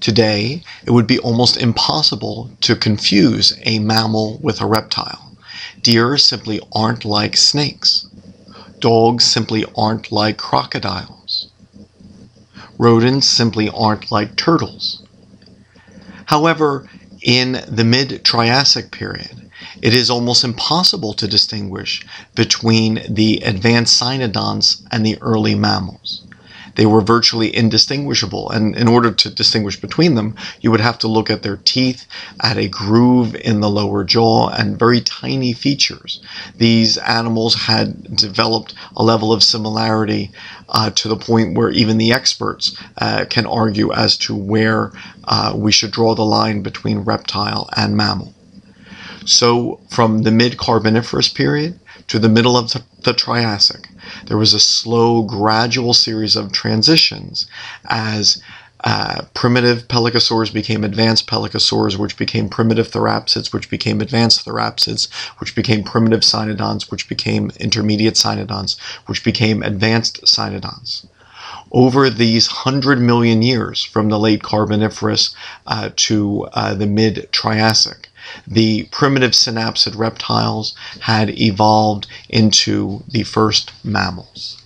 Today, it would be almost impossible to confuse a mammal with a reptile. Deer simply aren't like snakes. Dogs simply aren't like crocodiles. Rodents simply aren't like turtles. However, in the mid Triassic period, it is almost impossible to distinguish between the advanced cynodonts and the early mammals they were virtually indistinguishable. And in order to distinguish between them, you would have to look at their teeth, at a groove in the lower jaw, and very tiny features. These animals had developed a level of similarity uh, to the point where even the experts uh, can argue as to where uh, we should draw the line between reptile and mammal. So, from the mid Carboniferous period to the middle of the Triassic, there was a slow, gradual series of transitions as uh, primitive pelycosaurs became advanced pelycosaurs, which became primitive therapsids, which became advanced therapsids, which became primitive cynodonts, which became intermediate cynodonts, which became advanced cynodonts. Over these hundred million years from the late Carboniferous uh, to uh, the mid Triassic, the primitive synapsid reptiles had evolved into the first mammals.